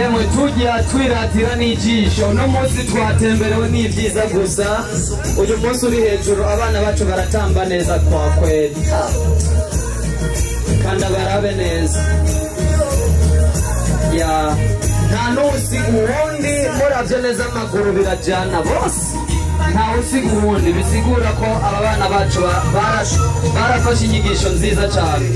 Yemwe tujya twiratira n'ijisho uno munsi twatemberewe n'ibyiza gusa. Uyu munsi uri hejuru abana bacu baratamba neza kwa kweli kandi abarabe neza. Ya nta n'usiga uwundi muravye neza amaguru birajana bose. Ntawe usiga uwundi bisigura ko aba bana bacu ba- bara- barafashe inyigisho nziza cyane.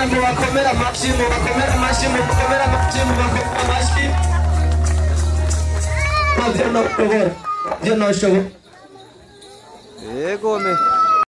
Imana mubakomera amashyi mubakomera amashyi mubakomera amashyi mubakomera amashyi ntabyo ntabishobora ibyo ntabishobora yego me